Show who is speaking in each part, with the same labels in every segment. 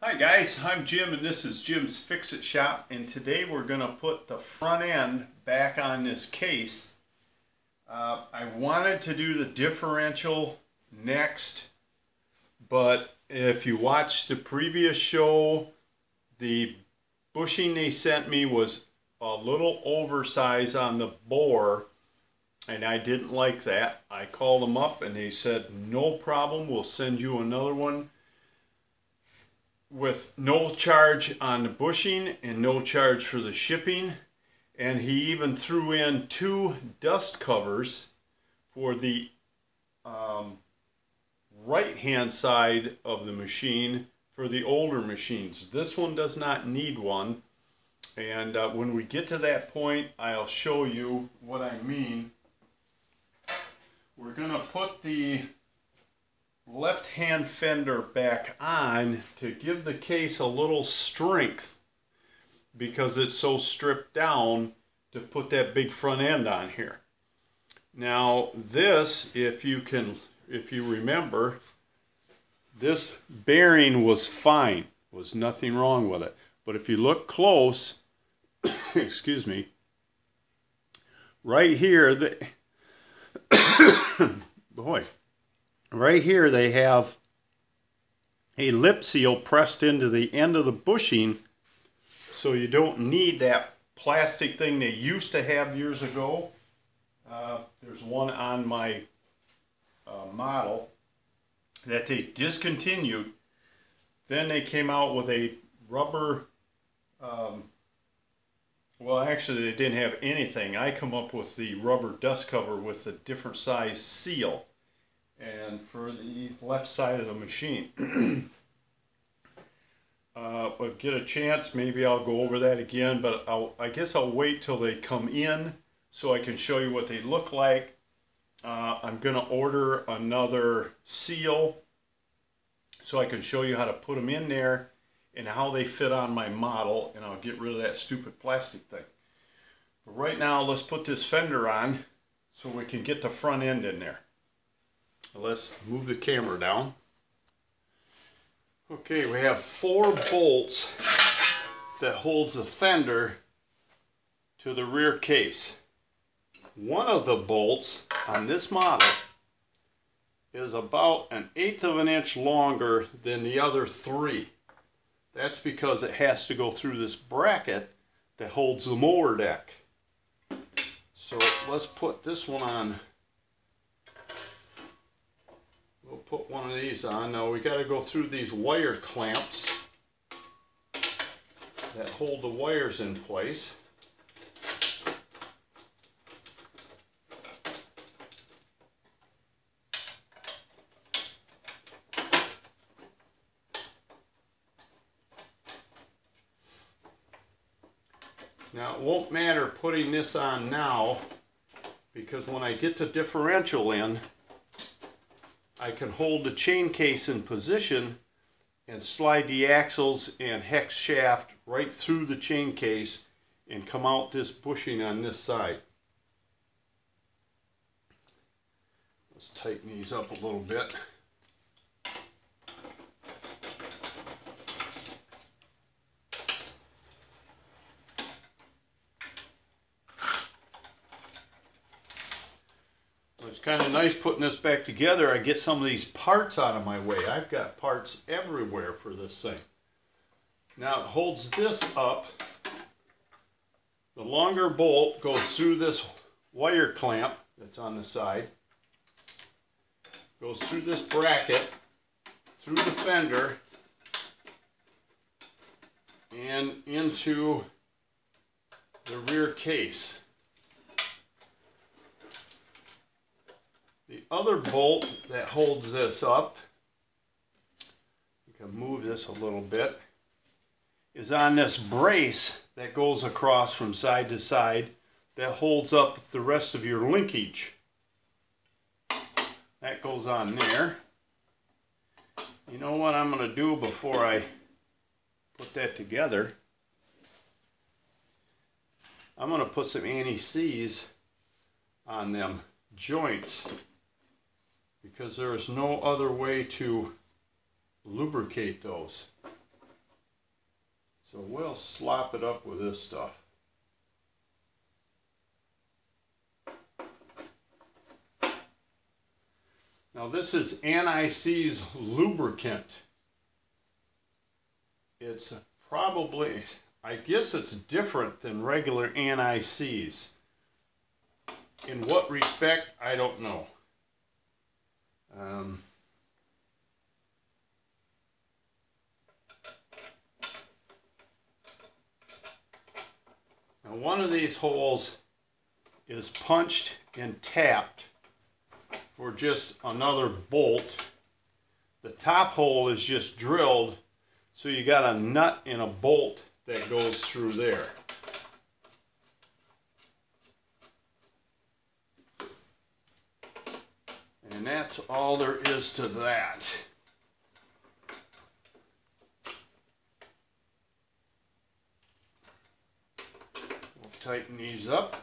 Speaker 1: Hi guys, I'm Jim and this is Jim's Fix-It Shop and today we're going to put the front end back on this case. Uh, I wanted to do the differential next but if you watched the previous show the bushing they sent me was a little oversized on the bore and I didn't like that. I called them up and they said no problem we'll send you another one with no charge on the bushing and no charge for the shipping. And he even threw in two dust covers for the um, right hand side of the machine for the older machines. This one does not need one. And uh, when we get to that point, I'll show you what I mean. We're going to put the left hand fender back on to give the case a little strength because it's so stripped down to put that big front end on here. Now this, if you can, if you remember, this bearing was fine, was nothing wrong with it. But if you look close, excuse me, right here, the, boy, right here they have a lip seal pressed into the end of the bushing so you don't need that plastic thing they used to have years ago. Uh, there's one on my uh, model that they discontinued. Then they came out with a rubber, um, well actually they didn't have anything. I come up with the rubber dust cover with a different size seal and for the left side of the machine. uh, but get a chance, maybe I'll go over that again, but I'll, I guess I'll wait till they come in so I can show you what they look like. Uh, I'm going to order another seal so I can show you how to put them in there and how they fit on my model and I'll get rid of that stupid plastic thing. But right now let's put this fender on so we can get the front end in there. Let's move the camera down. Okay, we have four bolts that holds the fender to the rear case. One of the bolts on this model is about an eighth of an inch longer than the other three. That's because it has to go through this bracket that holds the mower deck. So let's put this one on We'll put one of these on. Now we got to go through these wire clamps that hold the wires in place. Now it won't matter putting this on now because when I get the differential in, I can hold the chain case in position and slide the axles and hex shaft right through the chain case and come out this bushing on this side. Let's tighten these up a little bit. it's kind of nice putting this back together. I get some of these parts out of my way. I've got parts everywhere for this thing. Now it holds this up. The longer bolt goes through this wire clamp that's on the side. Goes through this bracket, through the fender, and into the rear case. The other bolt that holds this up, you can move this a little bit, is on this brace that goes across from side to side that holds up the rest of your linkage. That goes on there. You know what I'm going to do before I put that together? I'm going to put some anti-seize on them joints because there is no other way to lubricate those. So we'll slop it up with this stuff. Now this is Anti-Seize lubricant. It's probably, I guess it's different than regular Anti-Seize. In what respect, I don't know. Um, now one of these holes is punched and tapped for just another bolt. The top hole is just drilled, so you got a nut and a bolt that goes through there. And that's all there is to that. We'll tighten these up.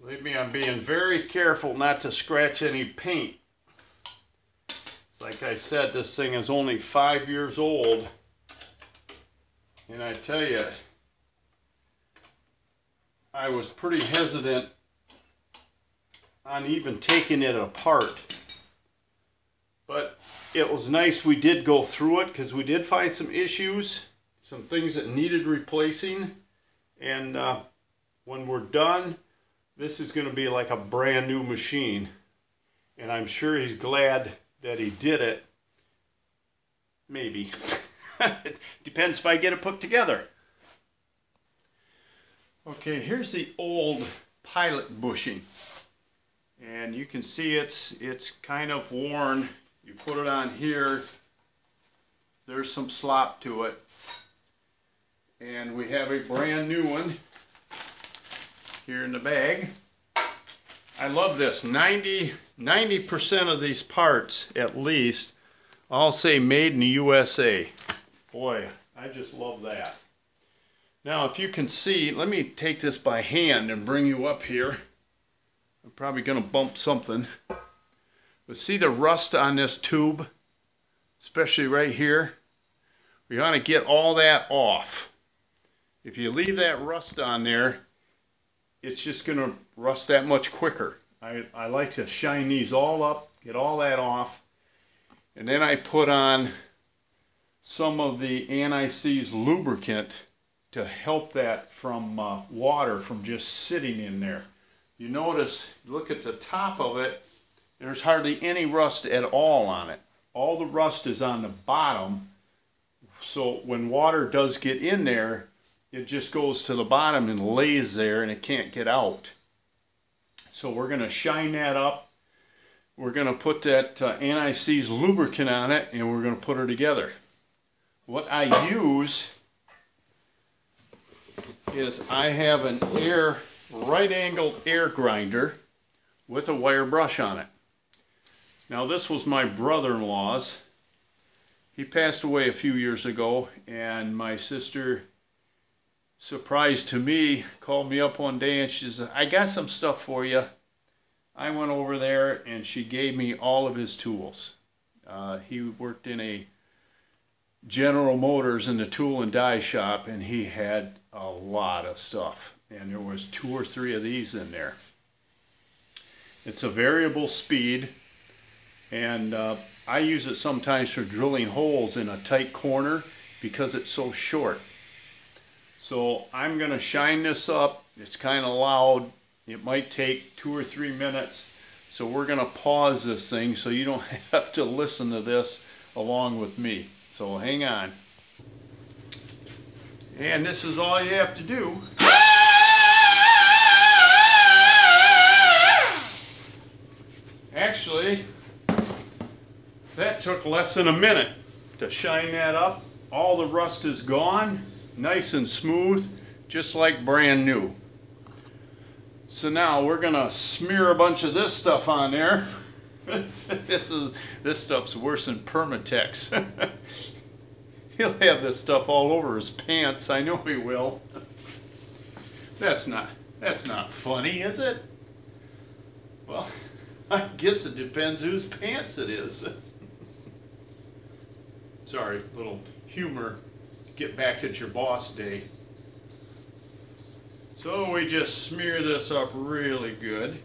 Speaker 1: Believe me, I'm being very careful not to scratch any paint. Like I said, this thing is only five years old. And I tell you, I was pretty hesitant on even taking it apart. But it was nice we did go through it because we did find some issues, some things that needed replacing. And uh, when we're done, this is going to be like a brand new machine. And I'm sure he's glad that he did it. Maybe. It depends if I get it put together. Okay, here's the old pilot bushing. And you can see it's it's kind of worn. You put it on here, there's some slop to it. And we have a brand new one here in the bag. I love this. 90, 90% of these parts, at least, all say made in the USA. Boy, I just love that. Now, if you can see, let me take this by hand and bring you up here. I'm probably going to bump something. But see the rust on this tube? Especially right here? We want to get all that off. If you leave that rust on there, it's just going to rust that much quicker. I, I like to shine these all up, get all that off, and then I put on some of the anti-seize lubricant to help that from uh, water from just sitting in there. You notice, look at the top of it, there's hardly any rust at all on it. All the rust is on the bottom, so when water does get in there, it just goes to the bottom and lays there and it can't get out. So we're going to shine that up. We're going to put that uh, anti-seize lubricant on it and we're going to put her together. What I use is I have an air, right angled air grinder with a wire brush on it. Now this was my brother-in-law's. He passed away a few years ago and my sister surprised to me, called me up one day and she said, I got some stuff for you. I went over there and she gave me all of his tools. Uh, he worked in a General Motors in the tool and die shop and he had a lot of stuff. And there was two or three of these in there. It's a variable speed and uh, I use it sometimes for drilling holes in a tight corner because it's so short. So I'm going to shine this up. It's kind of loud. It might take two or three minutes. So we're going to pause this thing so you don't have to listen to this along with me. So hang on. And this is all you have to do. Actually, that took less than a minute to shine that up. All the rust is gone nice and smooth, just like brand new. So now we're gonna smear a bunch of this stuff on there. this is this stuff's worse than Permatex. He'll have this stuff all over his pants. I know he will. That's not that's not funny, is it? Well, I guess it depends whose pants it is. Sorry, little humor. Get back at your boss day. So we just smear this up really good.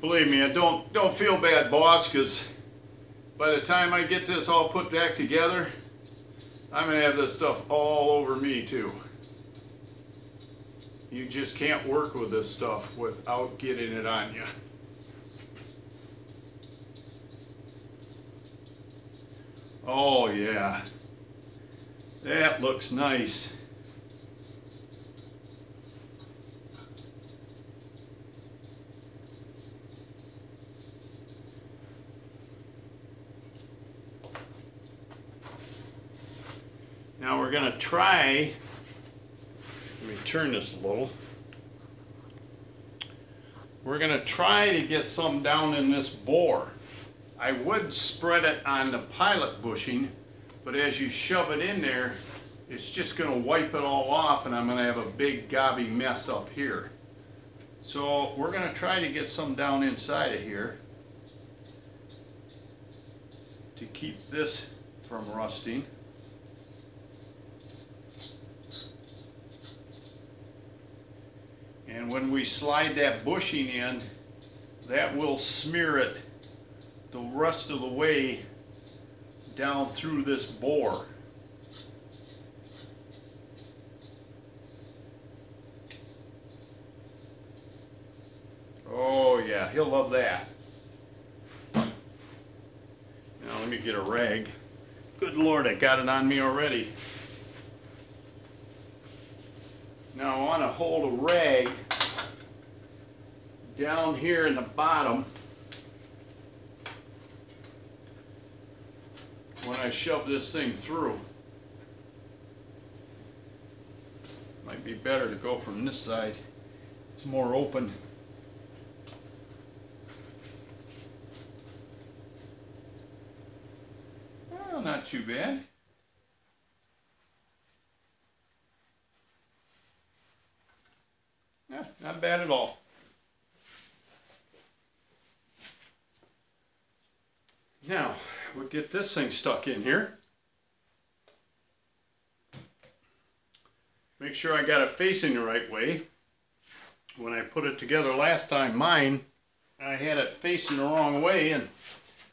Speaker 1: Believe me, I don't don't feel bad, boss, because by the time I get this all put back together, I'm gonna have this stuff all over me too. You just can't work with this stuff without getting it on you. Oh yeah, that looks nice. Now we're going to try, let me turn this a little. We're going to try to get some down in this bore. I would spread it on the pilot bushing, but as you shove it in there, it's just going to wipe it all off and I'm going to have a big gobby mess up here. So we're going to try to get some down inside of here to keep this from rusting. And when we slide that bushing in, that will smear it the rest of the way down through this bore. Oh yeah, he'll love that. Now let me get a rag. Good Lord, I got it on me already. Now I want to hold a rag down here in the bottom when I shove this thing through. Might be better to go from this side. It's more open. Well, not too bad. Yeah, bad at all. Now, we'll get this thing stuck in here. Make sure I got it facing the right way. When I put it together last time, mine, I had it facing the wrong way and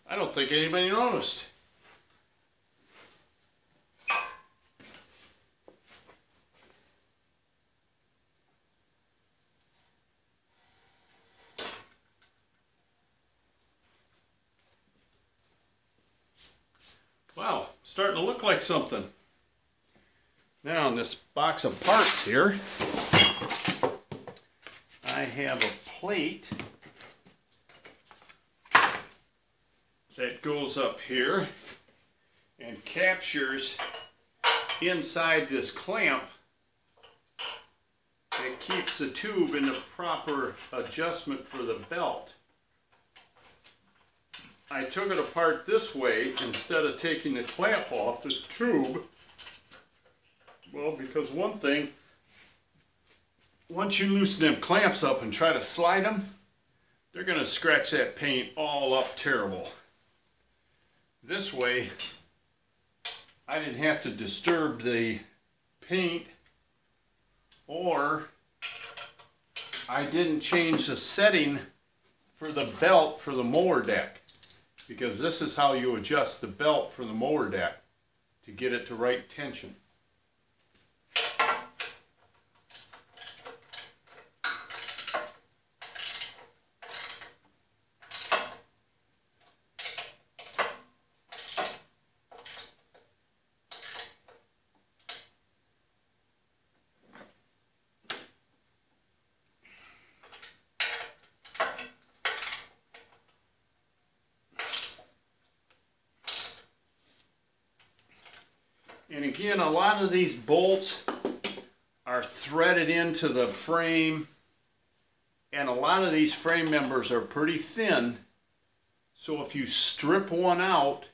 Speaker 1: I don't think anybody noticed. Starting to look like something. Now in this box of parts here, I have a plate that goes up here and captures inside this clamp that keeps the tube in the proper adjustment for the belt. I took it apart this way instead of taking the clamp off the tube. Well, because one thing, once you loosen them clamps up and try to slide them, they're going to scratch that paint all up terrible. This way, I didn't have to disturb the paint or I didn't change the setting for the belt for the mower deck because this is how you adjust the belt for the mower deck to get it to right tension. Again, a lot of these bolts are threaded into the frame and a lot of these frame members are pretty thin. So if you strip one out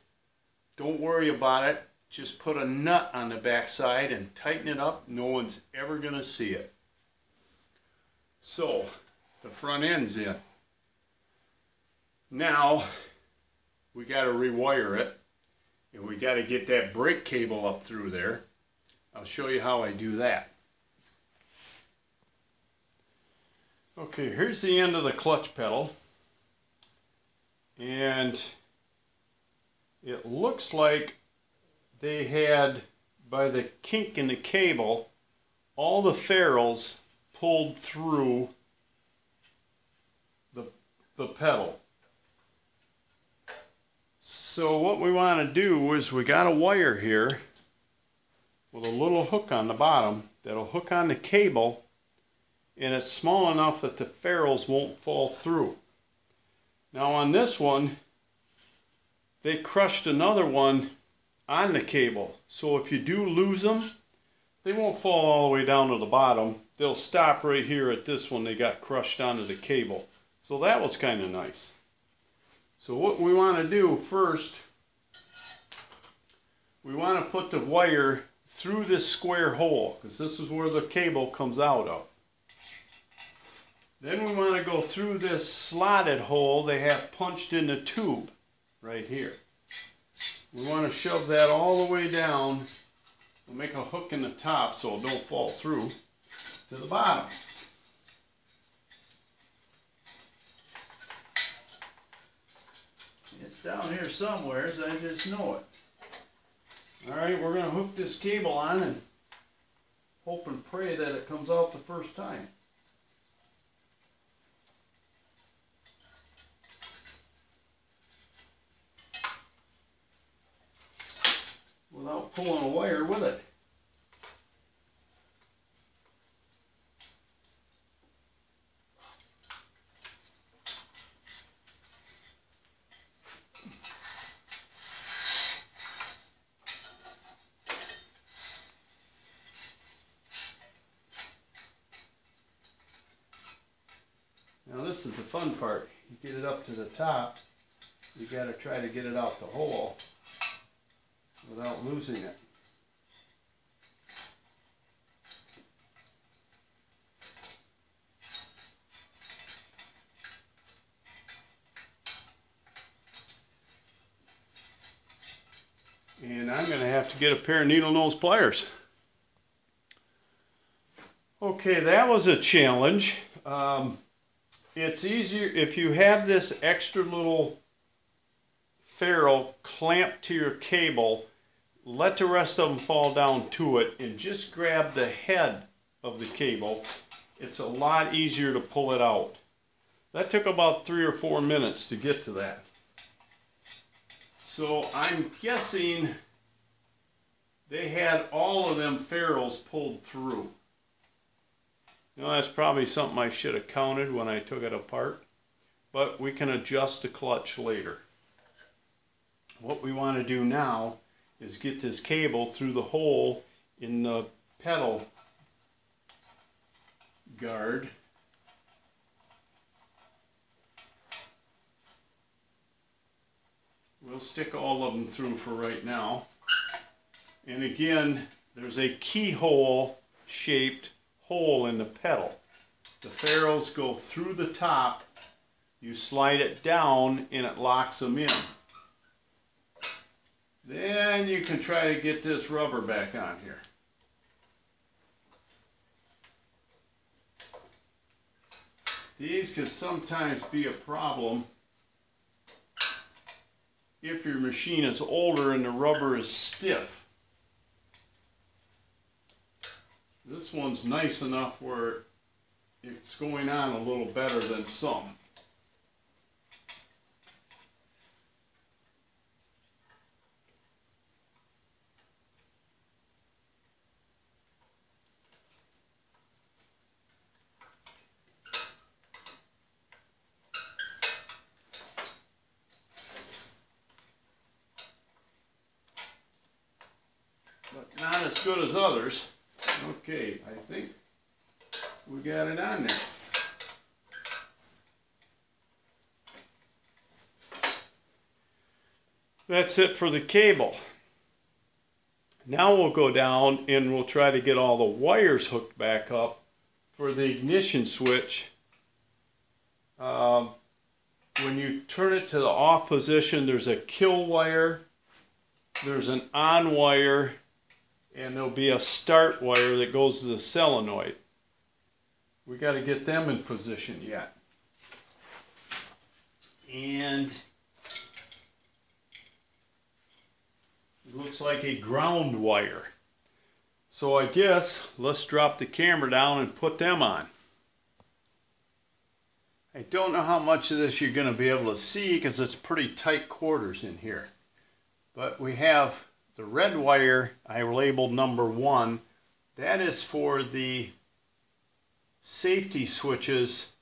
Speaker 1: don't worry about it. Just put a nut on the backside and tighten it up. No one's ever going to see it. So, the front end's in. Now, we got to rewire it. And we got to get that brake cable up through there. I'll show you how I do that. Okay, here's the end of the clutch pedal. And it looks like they had, by the kink in the cable, all the ferrules pulled through the, the pedal. So what we want to do is we got a wire here with a little hook on the bottom that'll hook on the cable and it's small enough that the ferrules won't fall through. Now on this one, they crushed another one on the cable. So if you do lose them, they won't fall all the way down to the bottom. They'll stop right here at this one. They got crushed onto the cable. So that was kind of nice. So what we want to do first, we want to put the wire through this square hole because this is where the cable comes out of. Then we want to go through this slotted hole they have punched in the tube right here. We want to shove that all the way down. We'll make a hook in the top so it don't fall through to the bottom. It's down here somewhere, I just know it. Alright, we're going to hook this cable on and hope and pray that it comes out the first time. without pulling a wire with it. Now this is the fun part. You get it up to the top, you got to try to get it out the hole without losing it. And I'm going to have to get a pair of needle nose pliers. Okay, that was a challenge. Um, it's easier if you have this extra little ferrule clamped to your cable let the rest of them fall down to it and just grab the head of the cable. It's a lot easier to pull it out. That took about three or four minutes to get to that. So I'm guessing they had all of them ferrules pulled through. You that's probably something I should have counted when I took it apart, but we can adjust the clutch later. What we want to do now is get this cable through the hole in the pedal guard. We'll stick all of them through for right now. And again, there's a keyhole shaped hole in the pedal. The ferrules go through the top, you slide it down and it locks them in. Then you can try to get this rubber back on here. These can sometimes be a problem if your machine is older and the rubber is stiff. This one's nice enough where it's going on a little better than some. But not as good as others. Okay, I think we got it on there. that's it for the cable. Now we'll go down and we'll try to get all the wires hooked back up for the ignition switch. Um, when you turn it to the off position, there's a kill wire, there's an on wire, and there'll be a start wire that goes to the solenoid. We got to get them in position yet. And it looks like a ground wire. So I guess let's drop the camera down and put them on. I don't know how much of this you're going to be able to see because it's pretty tight quarters in here. But we have the red wire I labeled number one. That is for the safety switches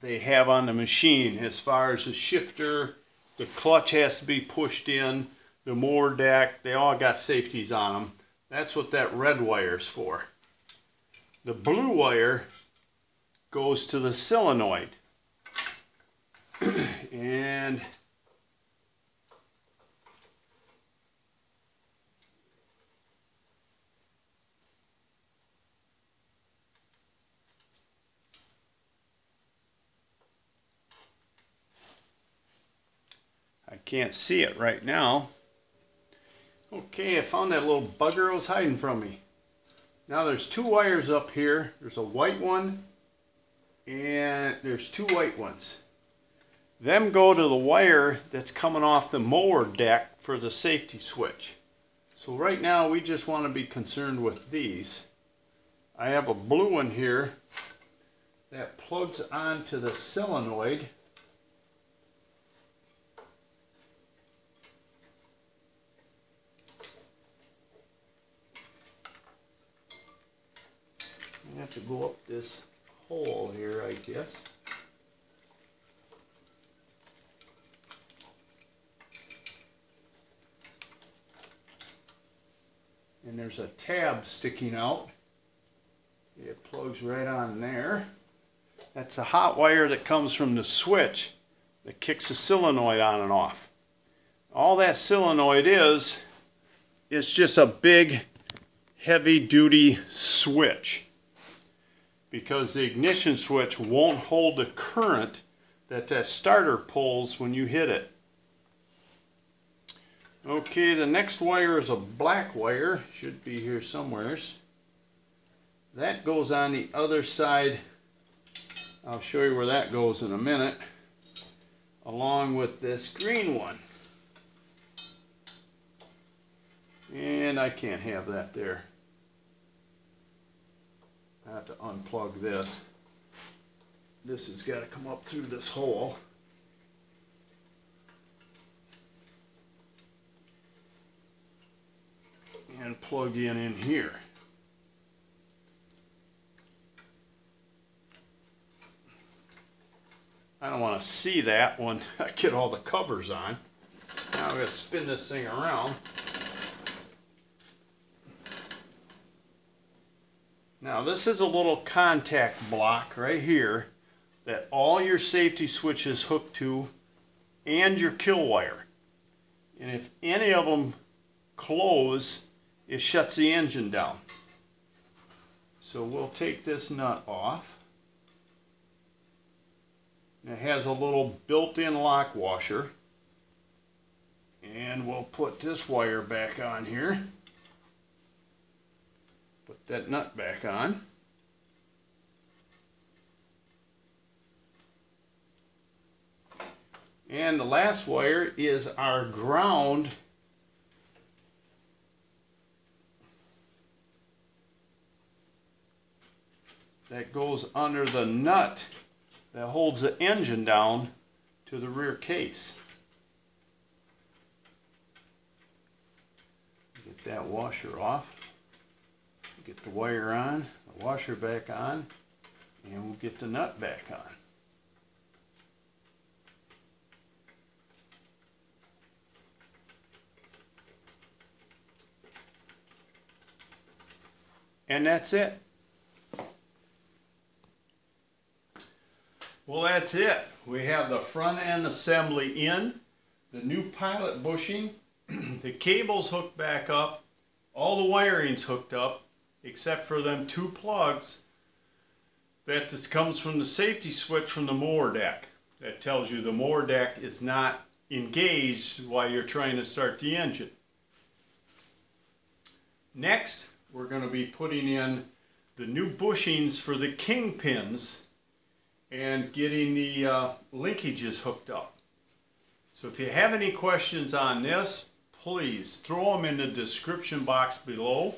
Speaker 1: they have on the machine as far as the shifter, the clutch has to be pushed in, the mower deck, they all got safeties on them. That's what that red wire is for. The blue wire goes to the solenoid. and can't see it right now. Okay, I found that little bugger was hiding from me. Now there's two wires up here. There's a white one and there's two white ones. Them go to the wire that's coming off the mower deck for the safety switch. So right now we just want to be concerned with these. I have a blue one here that plugs onto the solenoid. To go up this hole here, I guess. And there's a tab sticking out. It plugs right on there. That's a hot wire that comes from the switch that kicks the solenoid on and off. All that solenoid is, it's just a big heavy duty switch because the ignition switch won't hold the current that that starter pulls when you hit it. Okay, the next wire is a black wire, should be here somewheres. That goes on the other side. I'll show you where that goes in a minute, along with this green one. And I can't have that there. I have to unplug this. This has got to come up through this hole. And plug in in here. I don't want to see that when I get all the covers on. Now I'm going to spin this thing around. Now this is a little contact block right here that all your safety switches hook to and your kill wire. And if any of them close, it shuts the engine down. So we'll take this nut off. It has a little built-in lock washer. And we'll put this wire back on here that nut back on. And the last wire is our ground that goes under the nut that holds the engine down to the rear case. Get that washer off get the wire on, the washer back on, and we'll get the nut back on. And that's it. Well, that's it. we have the front end assembly in, the new pilot bushing, the cables hooked back up, all the wiring's hooked up, except for them two plugs that this comes from the safety switch from the mower deck. That tells you the mower deck is not engaged while you're trying to start the engine. Next, we're going to be putting in the new bushings for the kingpins and getting the uh, linkages hooked up. So if you have any questions on this, please throw them in the description box below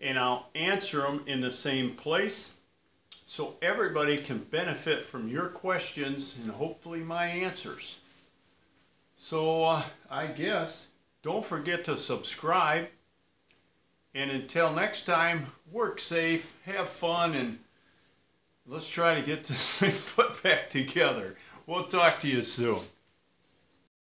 Speaker 1: and I'll answer them in the same place so everybody can benefit from your questions and hopefully my answers. So uh, I guess don't forget to subscribe and until next time, work safe, have fun, and let's try to get this thing put back together. We'll talk to you soon.